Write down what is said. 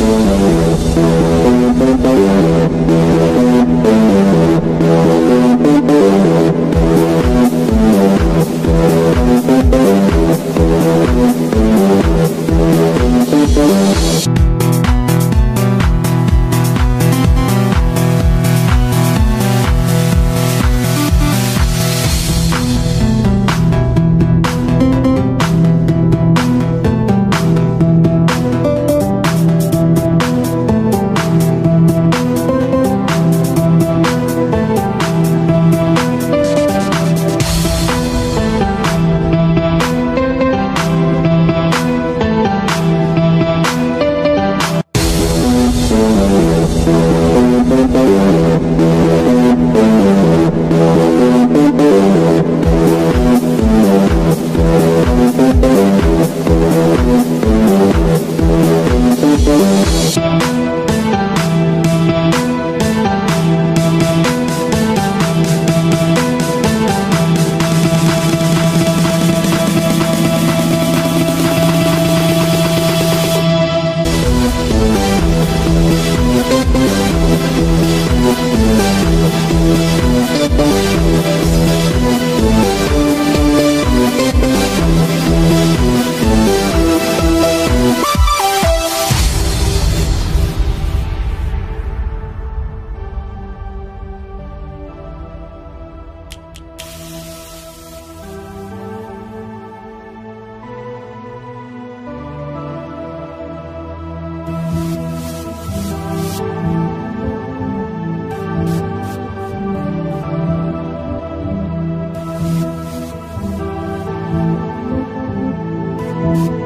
Thank Thank you.